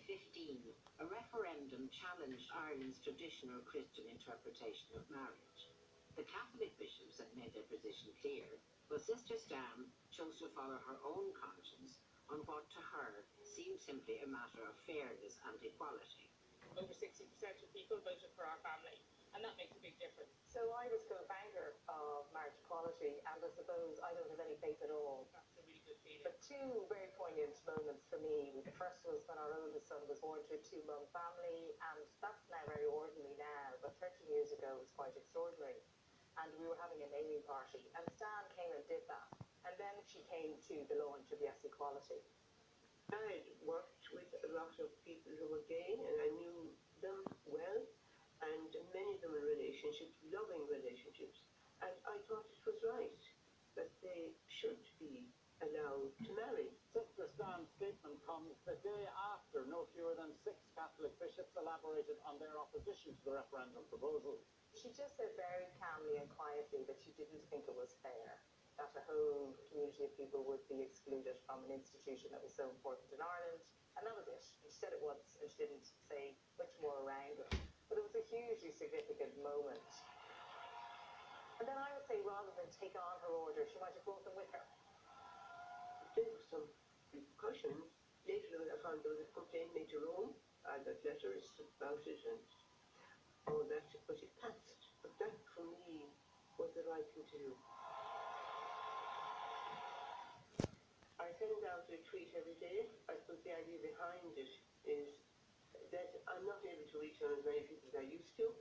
2015, a referendum challenged Ireland's traditional Christian interpretation of marriage. The Catholic bishops had made their position clear, but Sister Stan chose to follow her own conscience on what to her seemed simply a matter of fairness and equality. Over 60% of people voted for our family, and that makes a big difference. So I was co-founder of Marriage Equality, and I suppose I don't have any faith at all. That's a really good feeling. But two very poignant moments for me. The first was when our oldest son was born to a two-mum family, and that's now very ordinary now, but 30 years ago it was quite extraordinary. And we were having a naming party, and Stan came and did that. And then she came to the launch of Yes Equality. I worked with a lot of people who were gay, and I knew them well, and many of them in relationships, loving relationships. And I thought it was right that they should be allowed to marry. Sister Stan's statement comes the day after no fewer than six Catholic bishops elaborated on their opposition to the referendum proposal. She just said very calmly and quietly that she didn't think it was fair that a whole community of people would be excluded from an institution that was so important in Ireland. And that was it. And she said it once and she didn't say much more around it. But it was a hugely significant moment. And then I would say rather than take on her order, she might have brought them with her. There were some repercussions. Later on, I found there was a complaint made to Rome. Got letters about it and all that, but it passed. But that, for me, was the right thing to do. I send out a tweet every day. I suppose the idea behind it is that I'm not able to reach as many people as I used to.